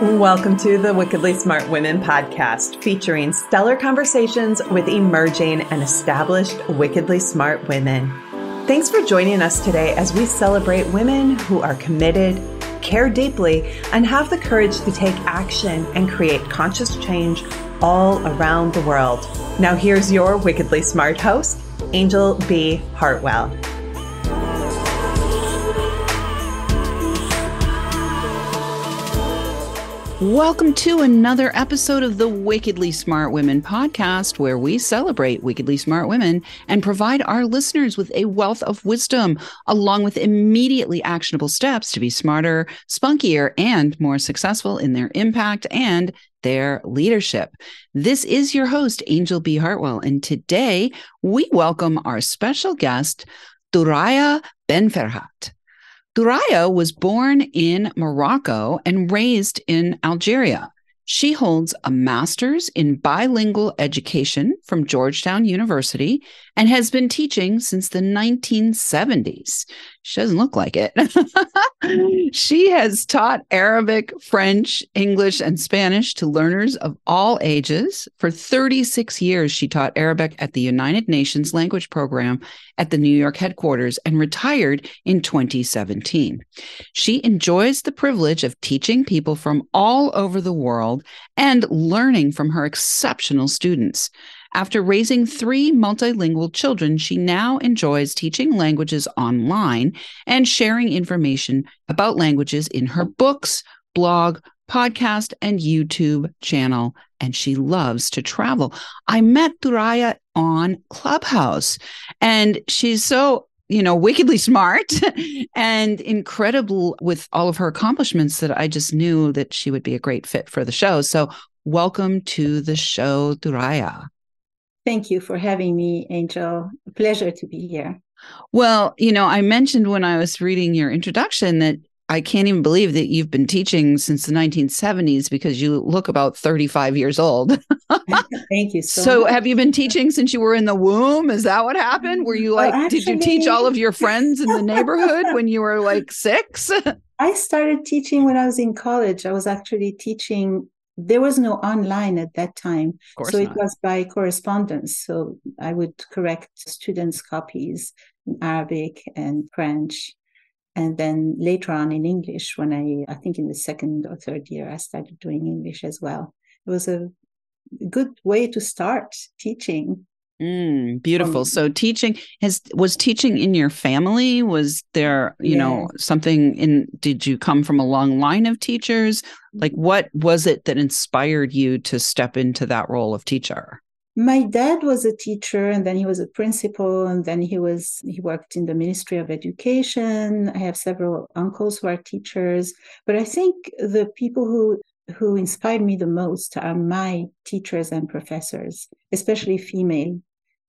Welcome to the Wickedly Smart Women podcast, featuring stellar conversations with emerging and established wickedly smart women. Thanks for joining us today as we celebrate women who are committed, care deeply, and have the courage to take action and create conscious change all around the world. Now, here's your wickedly smart host, Anjel B. Hartwell. Welcome to another episode of the Wickedly Smart Women podcast, where we celebrate wickedly smart women and provide our listeners with a wealth of wisdom, along with immediately actionable steps to be smarter, spunkier, and more successful in their impact and their leadership. This is your host, Anjel B. Hartwell, and today we welcome our special guest, Thouria Benferhat. Thouria was born in Morocco and raised in Algeria. She holds a master's in bilingual education from Georgetown University and has been teaching since the 1970s. She doesn't look like it. she has taught Arabic, French, English, and Spanish to learners of all ages. For 36 years, she taught Arabic at the United Nations Language Program at the New York headquarters and retired in 2017. She enjoys the privilege of teaching people from all over the world and learning from her exceptional students. After raising three multilingual children, she now enjoys teaching languages online and sharing information about languages in her books, blog, podcast, and YouTube channel. And she loves to travel. I met Thouria on Clubhouse, and she's so you know, wickedly smart and incredible with all of her accomplishments that I just knew that she would be a great fit for the show. So, welcome to the show, Thouria. Thank you for having me, Anjel. A pleasure to be here. Well, you know, I mentioned when I was reading your introduction that I can't even believe that you've been teaching since the 1970s because you look about 35 years old. Thank you so, so have you been teaching since you were in the womb? Is that what happened? Were you like, well, actually, did you teach all of your friends in the neighborhood when you were like six? I started teaching when I was in college. I was actually teaching there was no online at that time so not. it was by correspondence. So i would correct students copies in arabic and french and then later on in english when i i think in the second or third year i started doing english as well. It was a good way to start teaching Mm, beautiful. Um, so teaching has was teaching in your family? Was there, you yeah. know, something in did you come from a long line of teachers? Like what was it that inspired you to step into that role of teacher? My dad was a teacher and then he was a principal and then he was he worked in the Ministry of Education. I have several uncles who are teachers, but I think the people who who inspired me the most are my teachers and professors, especially female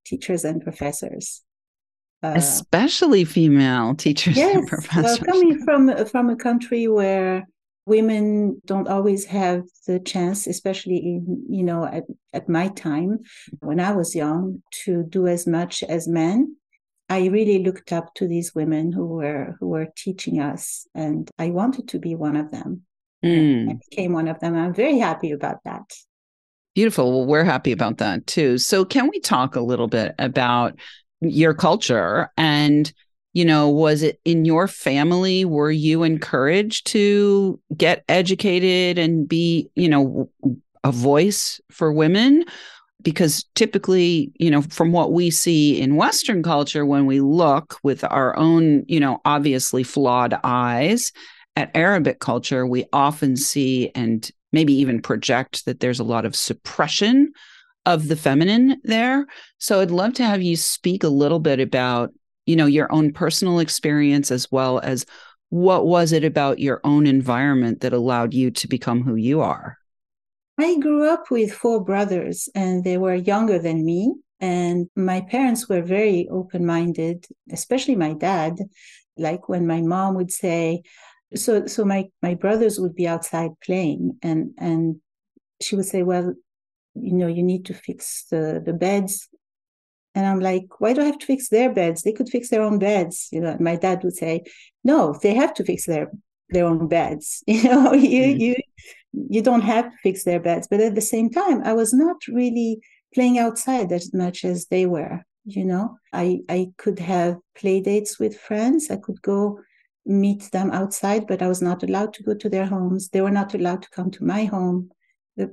teachers and professors. Uh, Especially female teachers yes, and professors. Well, coming from from a country where women don't always have the chance, especially in you know at, at my time when I was young, to do as much as men. I really looked up to these women who were who were teaching us, and I wanted to be one of them. Mm. I became one of them. I'm very happy about that. Beautiful. Well, we're happy about that too. So, can we talk a little bit about your culture and you know was it in your family were you encouraged to get educated and be you know a voice for women because typically you know from what we see in western culture when we look with our own you know obviously flawed eyes at arabic culture we often see and maybe even project that there's a lot of suppression of the feminine there. So I'd love to have you speak a little bit about, you know, your own personal experience as well as what was it about your own environment that allowed you to become who you are? I grew up with four brothers and they were younger than me. And my parents were very open minded, especially my dad. Like when my mom would say, so so my my brothers would be outside playing and and she would say well you know you need to fix the the beds and i'm like why do i have to fix their beds they could fix their own beds you know and my dad would say no they have to fix their their own beds you know you mm-hmm. you you don't have to fix their beds. But at the same time, I was not really playing outside as much as they were. You know, I, I could have play dates with friends. I could go meet them outside, but I was not allowed to go to their homes. They were not allowed to come to my home.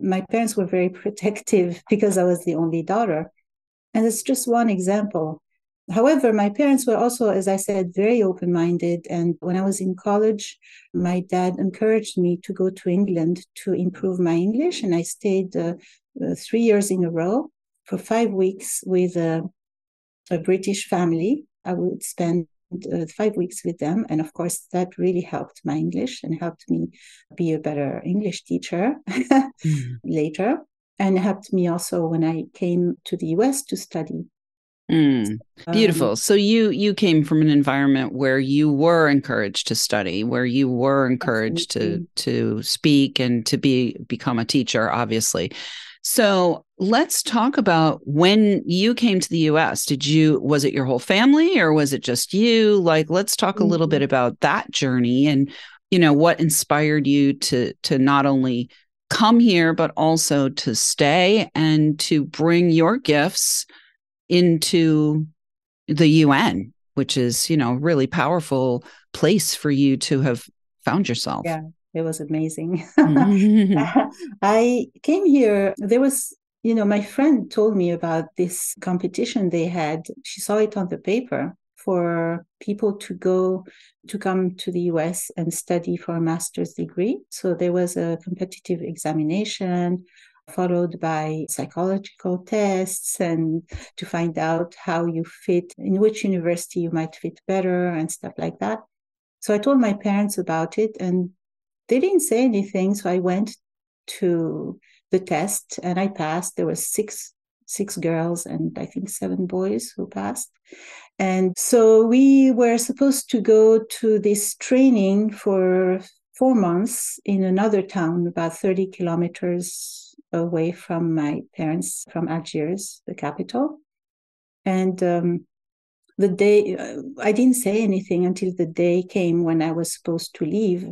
My parents were very protective because I was the only daughter. And it's just one example. However, my parents were also, as I said, very open minded. And when I was in college, my dad encouraged me to go to England to improve my English. And I stayed uh, uh, three years in a row for five weeks with a, a British family. I would spend uh, five weeks with them. And of course, that really helped my English and helped me be a better English teacher mm. later. And helped me also when I came to the US to study. Mm, beautiful. Um, so you you came from an environment where you were encouraged to study, where you were encouraged absolutely. to to speak and to be become a teacher, obviously. So let's talk about when you came to the US. Did you, was it your whole family or was it just you? Like, let's talk a little bit mm-hmm. about that journey and, you know, what inspired you to, to not only come here, but also to stay and to bring your gifts into the UN, which is, you know, really powerful place for you to have found yourself. Yeah. It was amazing. Mm-hmm. I came here. There was, you know, my friend told me about this competition they had. She saw it on the paper for people to go to come to the US and study for a master's degree. So there was a competitive examination followed by psychological tests and to find out how you fit in which university you might fit better and stuff like that. So I told my parents about it and they didn't say anything. So I went to the test and I passed. There were six six girls and I think seven boys who passed. And so we were supposed to go to this training for four months in another town about 30 kilometers away from my parents from Algiers, the capital. And um, the day I didn't say anything until the day came when I was supposed to leave.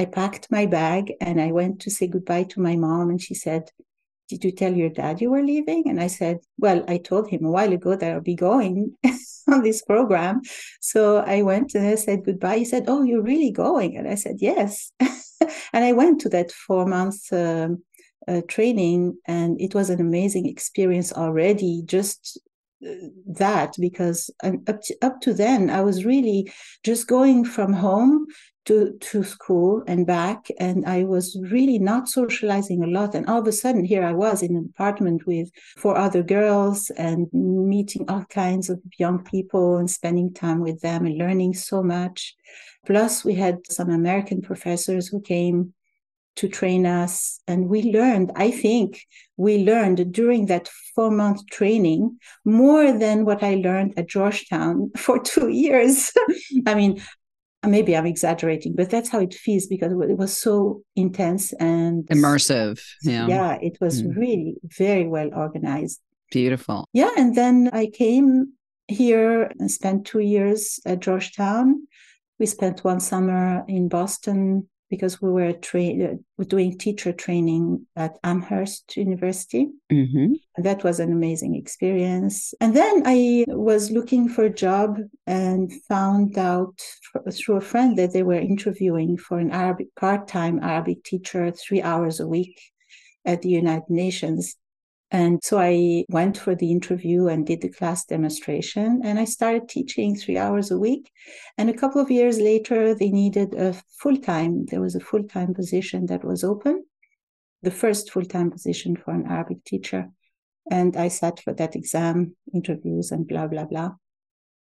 I packed my bag and I went to say goodbye to my mom. And she said, Did you tell your dad you were leaving? And I said, Well, I told him a while ago that I'll be going on this program. So I went and I said goodbye. He said, Oh, you're really going? And I said, Yes. and I went to that four months. Um, uh, training and it was an amazing experience already just uh, that because up to, up to then I was really just going from home to to school and back and i was really not socializing a lot. And all of a sudden here i was in an apartment with four other girls and meeting all kinds of young people and spending time with them and learning so much. Plus we had some american professors who came to train us and we learned i think we learned during that four month training more than what i learned at georgetown for two years. I mean maybe I'm exaggerating, but that's how it feels because it was so intense and immersive. Yeah. Yeah. It was mm. really very well organized. Beautiful. Yeah. And then I came here and spent two years at Georgetown. We spent one summer in Boston because we were tra- doing teacher training at Amherst University. Mm-hmm. That was an amazing experience. And then I was looking for a job and found out through a friend that they were interviewing for an Arabic part-time Arabic teacher, three hours a week at the United Nations. And so I went for the interview and did the class demonstration and I started teaching three hours a week. And a couple of years later, they needed a full time, there was a full time position that was open, the first full time position for an Arabic teacher. And I sat for that exam, interviews, and blah, blah, blah.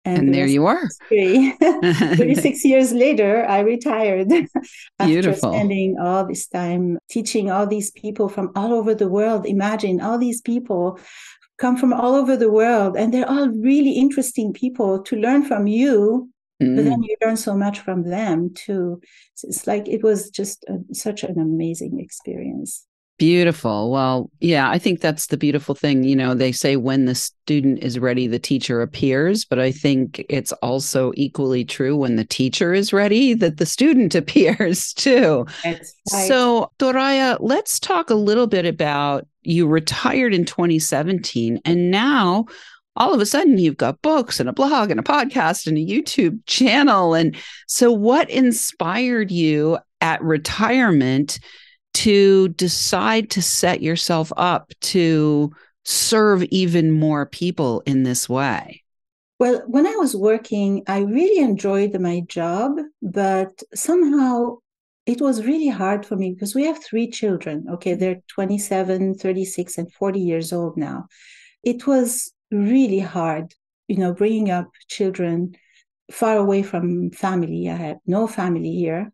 And, and there you are. 36 years later, I retired after Beautiful. spending all this time teaching all these people from all over the world. Imagine all these people come from all over the world, and they're all really interesting people to learn from you. Mm. But then mm. you learn so much from them too. So it's like it was just a, such an amazing experience. Beautiful. Well, yeah, I think that's the beautiful thing. You know, they say when the student is ready, the teacher appears, but I think it's also equally true when the teacher is ready that the student appears too. Right. So, Thouria, let's talk a little bit about you retired in 2017 and now all of a sudden you've got books and a blog and a podcast and a YouTube channel. And so, what inspired you at retirement? To decide to set yourself up to serve even more people in this way? Well, when I was working, I really enjoyed my job, but somehow it was really hard for me because we have three children. Okay, they're 27, 36, and 40 years old now. It was really hard, you know, bringing up children far away from family. I have no family here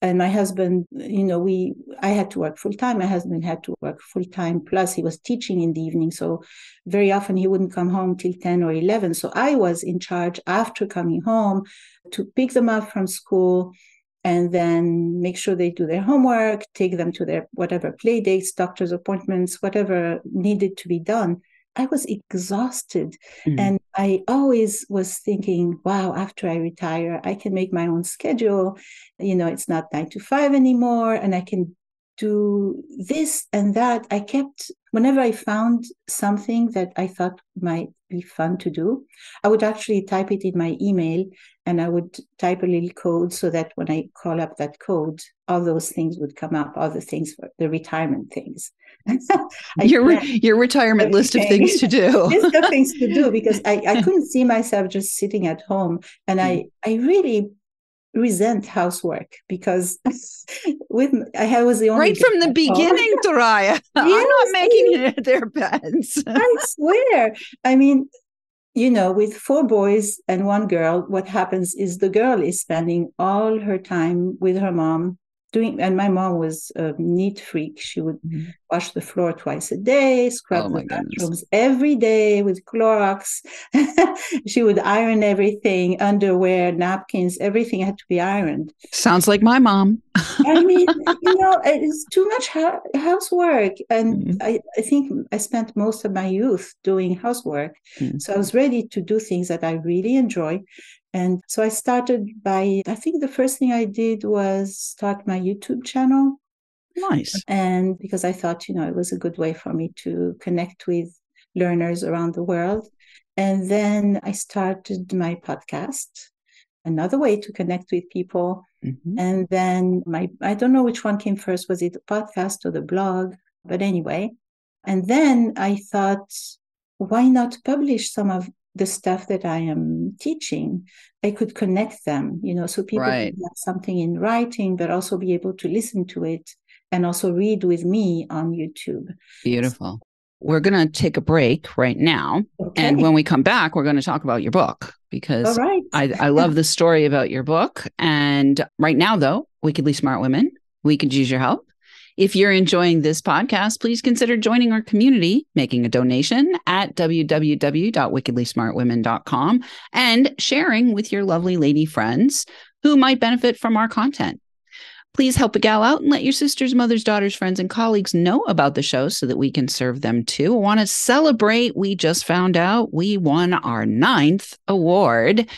and my husband you know we i had to work full time my husband had to work full time plus he was teaching in the evening. So very often he wouldn't come home till 10 or 11 so i was in charge after coming home to pick them up from school and then make sure they do their homework take them to their whatever play dates doctor's appointments whatever needed to be done. I was exhausted. Mm-hmm. And I always was thinking, wow, after I retire, I can make my own schedule. You know, it's not nine to five anymore, and I can do this and that. I kept, whenever I found something that I thought might be fun to do, I would actually type it in my email and I would type a little code so that when I call up that code, all those things would come up, all the things for the retirement things. your your retirement list of things to do. list of things to do because I, I couldn't see myself just sitting at home. And I, hmm. I really resent housework because with I was the only right from the beginning, Thouria. Yes, I'm not making it at their beds. I swear. I mean, you know, with four boys and one girl, what happens is the girl is spending all her time with her mom doing and my mom was a neat freak she would mm-hmm. wash the floor twice a day scrub oh the bathrooms goodness. every day with clorox she would iron everything underwear napkins everything had to be ironed sounds like my mom i mean you know it's too much housework and mm-hmm. I, I think i spent most of my youth doing housework mm-hmm. so i was ready to do things that i really enjoy and so I started by, I think the first thing I did was start my YouTube channel. Nice. And because I thought, you know, it was a good way for me to connect with learners around the world. And then I started my podcast, another way to connect with people. Mm-hmm. And then my, I don't know which one came first. Was it the podcast or the blog? But anyway. And then I thought, why not publish some of the stuff that I am teaching, I could connect them, you know, so people right. have something in writing, but also be able to listen to it and also read with me on YouTube. Beautiful. We're going to take a break right now. Okay. And when we come back, we're going to talk about your book because I, I love the story about your book. And right now, though, we could Wickedly Smart Women, we could use your help. If you're enjoying this podcast, please consider joining our community, making a donation at www.wickedlysmartwomen.com and sharing with your lovely lady friends who might benefit from our content. Please help a gal out and let your sisters, mothers, daughters, friends, and colleagues know about the show so that we can serve them too. I want to celebrate. We just found out we won our ninth award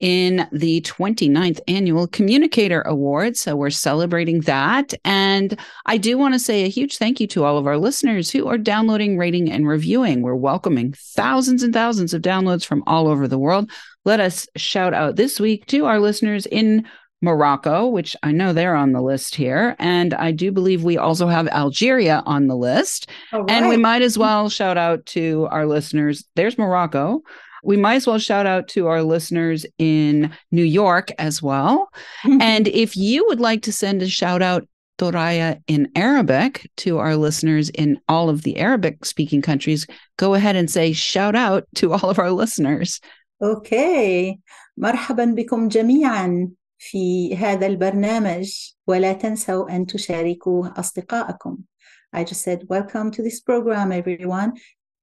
in the 29th annual Communicator Award. So we're celebrating that. And I do want to say a huge thank you to all of our listeners who are downloading, rating, and reviewing. We're welcoming thousands and thousands of downloads from all over the world. Let us shout out this week to our listeners in Morocco, which I know they're on the list here. And I do believe we also have Algeria on the list. Right. And we might as well shout out to our listeners. There's Morocco we might as well shout out to our listeners in New York as well. Mm-hmm. and if you would like to send a shout out Thouria in Arabic to our listeners in all of the Arabic speaking countries, go ahead and say shout out to all of our listeners. Okay, مرحبا بكم جميعا في هذا البرنامج ولا تنسوا ان تشاركوا اصدقائكم. I just said welcome to this program everyone.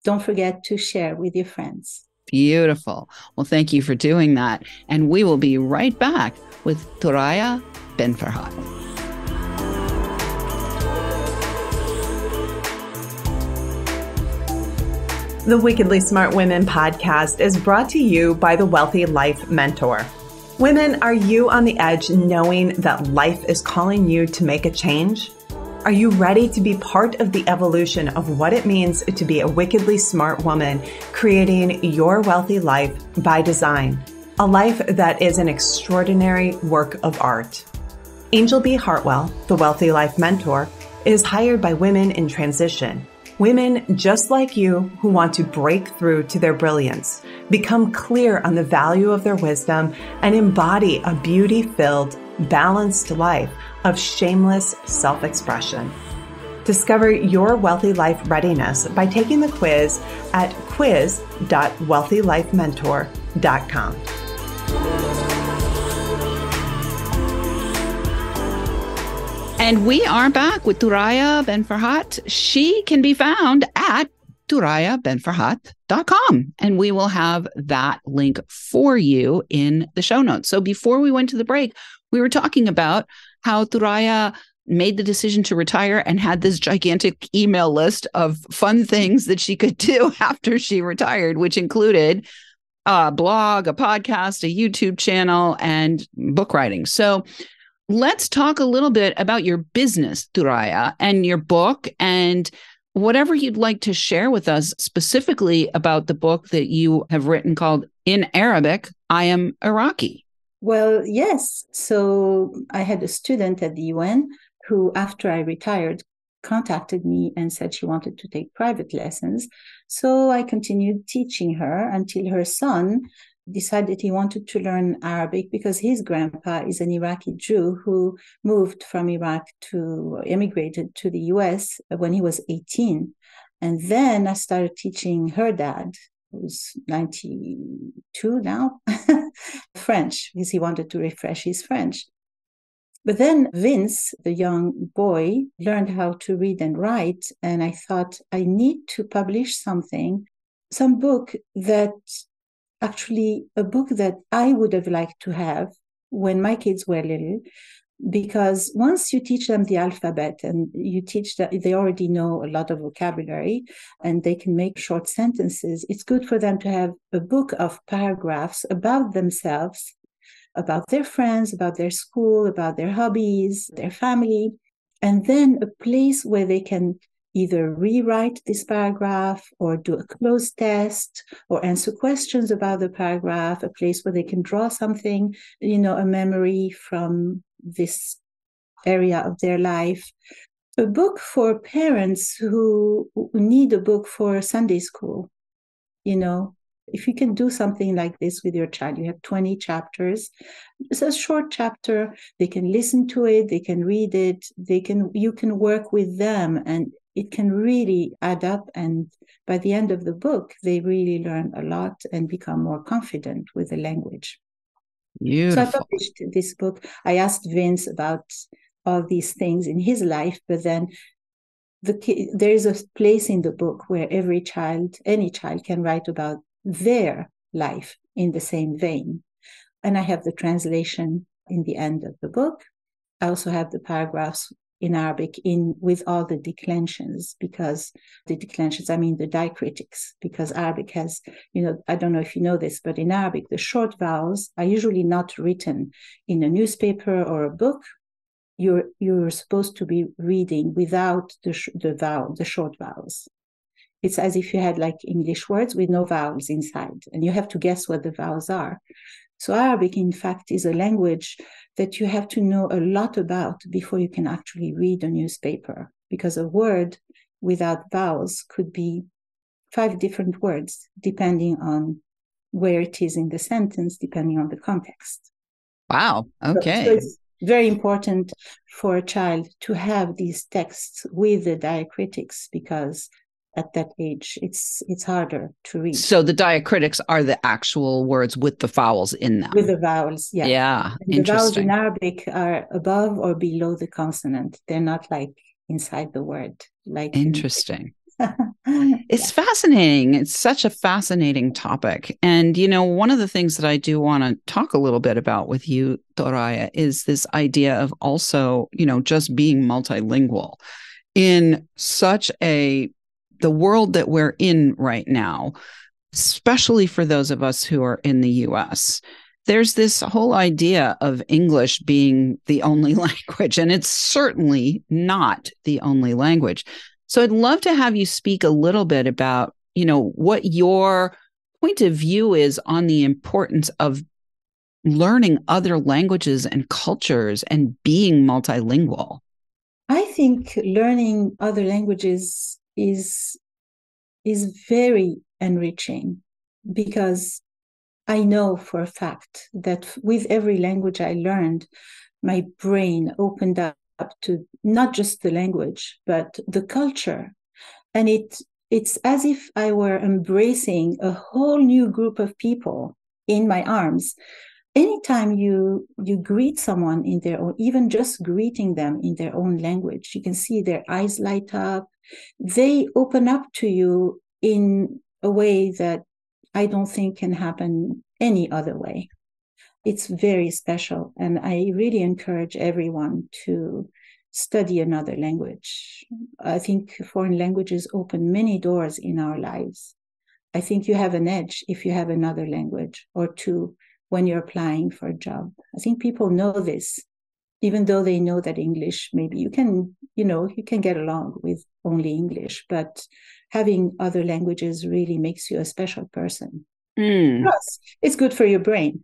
Don't forget to share with your friends. Beautiful. Well, thank you for doing that. And we will be right back with Thouria Benferhat The Wickedly Smart Women podcast is brought to you by the Wealthy Life Mentor. Women, are you on the edge knowing that life is calling you to make a change? Are you ready to be part of the evolution of what it means to be a wickedly smart woman, creating your wealthy life by design? A life that is an extraordinary work of art. Anjel B. Hartwell, the Wealthy Life Mentor, is hired by women in transition Women just like you who want to break through to their brilliance, become clear on the value of their wisdom, and embody a beauty filled, balanced life of shameless self expression. Discover your wealthy life readiness by taking the quiz at quiz.wealthylifementor.com. And we are back with Thuraya Ben Farhat. She can be found at thouriabenferhat.com. And we will have that link for you in the show notes. So before we went to the break, we were talking about how Thouria made the decision to retire and had this gigantic email list of fun things that she could do after she retired, which included a blog, a podcast, a YouTube channel, and book writing. So let's talk a little bit about your business, Thouria, and your book and whatever you'd like to share with us specifically about the book that you have written called In Arabic, I Am Iraqi. Well, yes. So I had a student at the UN who, after I retired, contacted me and said she wanted to take private lessons. So I continued teaching her until her son decided he wanted to learn Arabic because his grandpa is an Iraqi Jew who moved from Iraq to immigrated to the US when he was 18. And then I started teaching her dad, who's 92 now, French, because he wanted to refresh his French. But then Vince, the young boy, learned how to read and write. And I thought, I need to publish something, some book that actually a book that I would have liked to have when my kids were little, because once you teach them the alphabet and you teach that they already know a lot of vocabulary and they can make short sentences, it's good for them to have a book of paragraphs about themselves, about their friends, about their school, about their hobbies, their family, and then a place where they can either rewrite this paragraph or do a cloze test or answer questions about the paragraph, a place where they can draw something, you know, a memory from this area of their life. A book for parents who need a book for Sunday school, you know, if you can do something like this with your child, you have 20 chapters. It's a short chapter. They can listen to it. They can read it. They can, you can work with them and it can really add up. And by the end of the book, they really learn a lot and become more confident with the language. Beautiful. So I published this book. I asked Vince about all these things in his life, but then the there is a place in the book where every child, any child, can write about their life in the same vein. And I have the translation in the end of the book. I also have the paragraphs in Arabic in with all the declensions because the declensions, I mean the diacritics, because Arabic has, you know, I don't know if you know this, but in Arabic, the short vowels are usually not written in a newspaper or a book. You're you're supposed to be reading without the sh- the vowel, the short vowels. It's as if you had like English words with no vowels inside, and you have to guess what the vowels are. So Arabic, in fact, is a language that you have to know a lot about before you can actually read a newspaper, because a word without vowels could be five different words, depending on where it is in the sentence, depending on the context. Wow. Okay. So, so it's very important for a child to have these texts with the diacritics because at that age it's it's harder to read. So the diacritics are the actual words with the vowels in them. With the vowels yeah. Yeah the vowels in arabic are above or below the consonant. They're not like inside the word like interesting. It's fascinating. It's such a fascinating topic. And, you know, one of the things that I do want to talk a little bit about with you, Thouria, is this idea of also, you know, just being multilingual in such a the world that we're in right now, especially for those of us who are in the US, there's this whole idea of English being the only language, and it's certainly not the only language. So I'd love to have you speak a little bit about, you know, what your point of view is on the importance of learning other languages and cultures and being multilingual. I think learning other languages is is very enriching because I know for a fact that with every language I learned, my brain opened up to not just the language, but the culture. And it it's as if I were embracing a whole new group of people in my arms. Anytime you you greet someone in their own, even just greeting them in their own language, you can see their eyes light up. They open up to you in a way that I don't think can happen any other way. It's very special. And I really encourage everyone to study another language. I think foreign languages open many doors in our lives. I think you have an edge if you have another language or two when you're applying for a job. I think people know this, even though they know that English, maybe you can, you know, you can get along with only English, but having other languages really makes you a special person. Mm. Plus, it's good for your brain.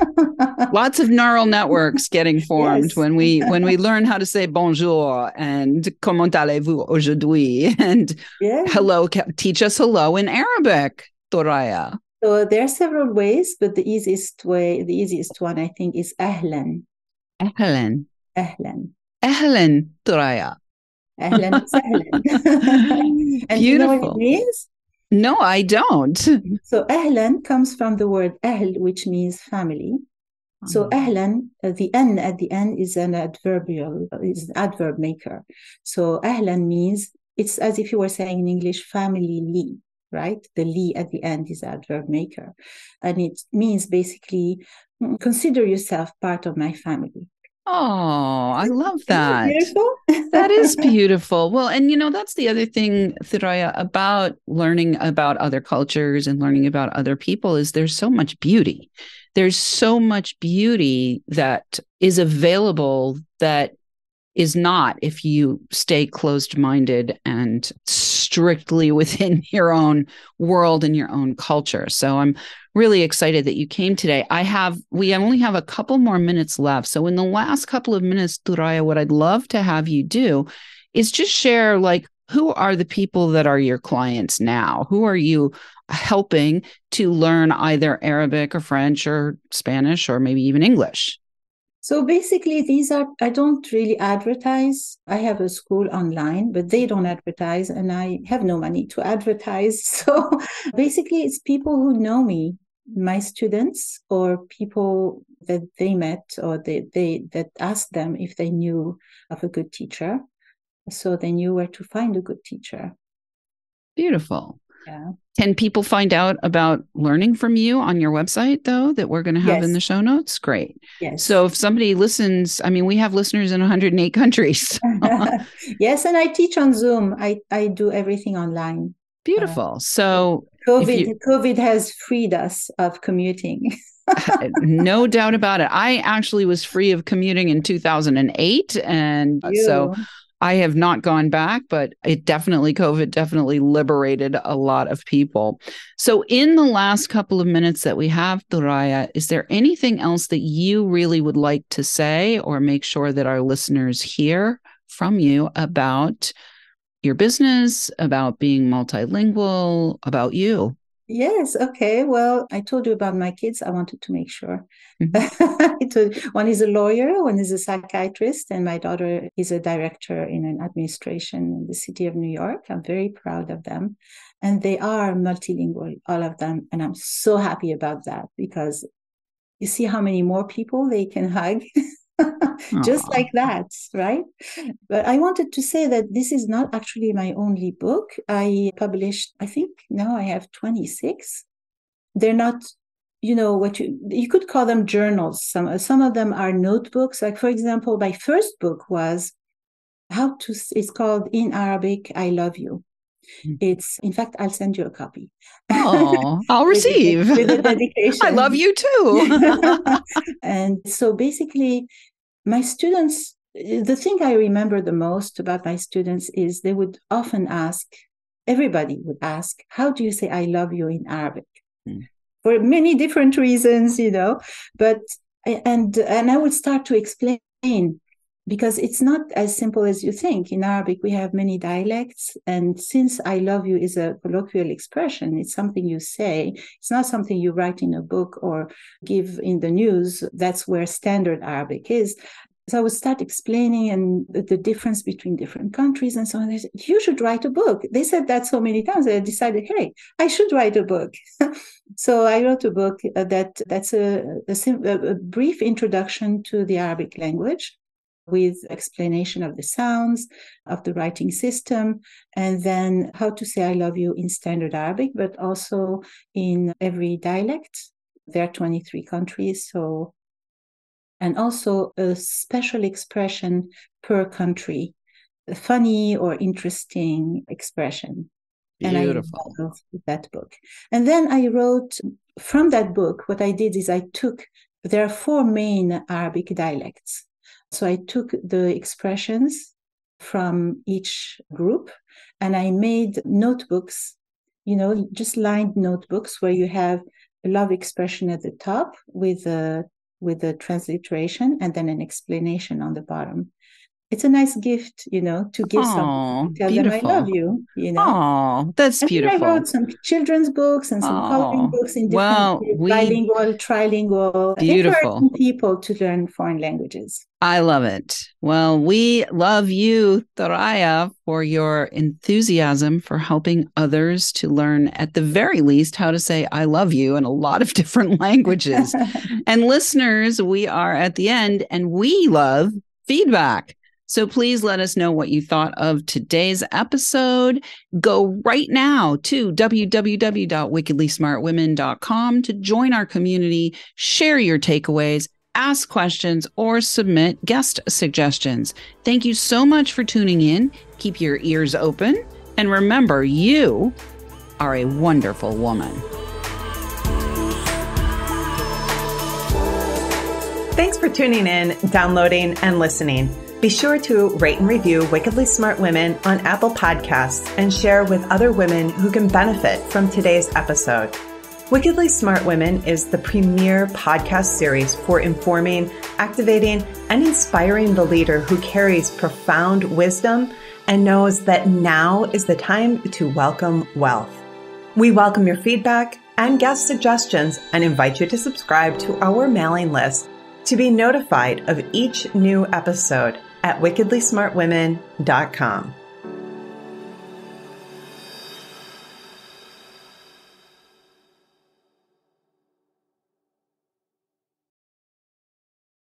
Lots of neural networks getting formed yes. when we when we learn how to say bonjour and comment allez-vous aujourd'hui and hello. Teach us hello in Arabic, Thouria. So there are several ways, but the easiest way, the easiest one, I think, is ahlan. Ahlan. Ahlan. Ahlan, Thouria. Ahlan and Beautiful. you know what it means? No, I don't. So ahlan comes from the word ahl, which means family. So mm-hmm. ahlan, uh, the n at the end is an adverbial, is an adverb maker. So ahlan means it's as if you were saying in English, family li, right? The li at the end is adverb maker. And it means basically, mm, consider yourself part of my family. Oh, I love that. that is beautiful. Well, and you know, that's the other thing, Thouria, about learning about other cultures and learning about other people is there's so much beauty. There's so much beauty that is available that is not if you stay closed minded and strictly within your own world and your own culture. So I'm really excited that you came today. I have, we only have a couple more minutes left. So in the last couple of minutes, Thouria, what I'd love to have you do is just share like, who are the people that are your clients now? Who are you helping to learn either Arabic or French or Spanish or maybe even English? So basically, these are, I don't really advertise. I have a school online, but they don't advertise, and I have no money to advertise. So basically, it's people who know me, my students, or people that they met or they, they that asked them if they knew of a good teacher. So they knew where to find a good teacher. Beautiful. Yeah. Can people find out about learning from you on your website, though, that we're going to have yes. in the show notes? Great. Yes. So if somebody listens, I mean, we have listeners in 108 countries. yes. And I teach on Zoom, I, I do everything online. Beautiful. Uh, so COVID, you, COVID has freed us of commuting. no doubt about it. I actually was free of commuting in 2008. And you. so I have not gone back, but it definitely, COVID definitely liberated a lot of people. So, in the last couple of minutes that we have, Thouria, is there anything else that you really would like to say or make sure that our listeners hear from you about your business, about being multilingual, about you? Yes. Okay. Well, I told you about my kids. I wanted to make sure. Mm-hmm. one is a lawyer, one is a psychiatrist, and my daughter is a director in an administration in the city of New York. I'm very proud of them. And they are multilingual, all of them. And I'm so happy about that because you see how many more people they can hug. just like that, right? But I wanted to say that this is not actually my only book. I published, I think now I have 26. They're not, you know, what you you could call them journals. Some some of them are notebooks. Like for example, my first book was how to it's called in Arabic, I love you. Hmm. It's, in fact, I'll send you a copy. Oh, I'll receive. with, with a dedication. I love you too. and so basically, my students, the thing I remember the most about my students is they would often ask, everybody would ask, how do you say I love you in Arabic? Mm. For many different reasons, you know, but and and I would start to explain because it's not as simple as you think. In Arabic, we have many dialects. And since I love you is a colloquial expression, it's something you say. It's not something you write in a book or give in the news. That's where standard Arabic is. So I would start explaining and the difference between different countries and so on. They said, you should write a book. They said that so many times. I decided, hey, I should write a book. so I wrote a book uh, that that's a, a, a brief introduction to the Arabic language with explanation of the sounds of the writing system and then how to say i love you in standard arabic but also in every dialect. There are 23 countries so and also a special expression per country a funny or interesting expression. Beautiful. and i that book. And then i wrote from that book what i did is i took there are four main arabic dialects so I took the expressions from each group and I made notebooks, you know, just lined notebooks where you have a love expression at the top with a with a transliteration and then an explanation on the bottom it's a nice gift, you know, to give someone, tell beautiful. them I love you, you know. Oh, that's and beautiful. I wrote some children's books and some Aww. coloring books in different well, we, bilingual, trilingual, beautiful people to learn foreign languages. I love it. Well, we love you, Thouria, for your enthusiasm for helping others to learn, at the very least, how to say I love you in a lot of different languages. and listeners, we are at the end and we love feedback. So please let us know what you thought of today's episode. Go right now to www.wickedlysmartwomen.com to join our community, share your takeaways, ask questions, or submit guest suggestions. Thank you so much for tuning in. Keep your ears open. And remember, you are a wonderful woman. Thanks for tuning in, downloading, and listening. Be sure to rate and review Wickedly Smart Women on Apple Podcasts and share with other women who can benefit from today's episode. Wickedly Smart Women is the premier podcast series for informing, activating, and inspiring the leader who carries profound wisdom and knows that now is the time to welcome wealth. We welcome your feedback and guest suggestions and invite you to subscribe to our mailing list to be notified of each new episode at wickedlysmartwomen.com.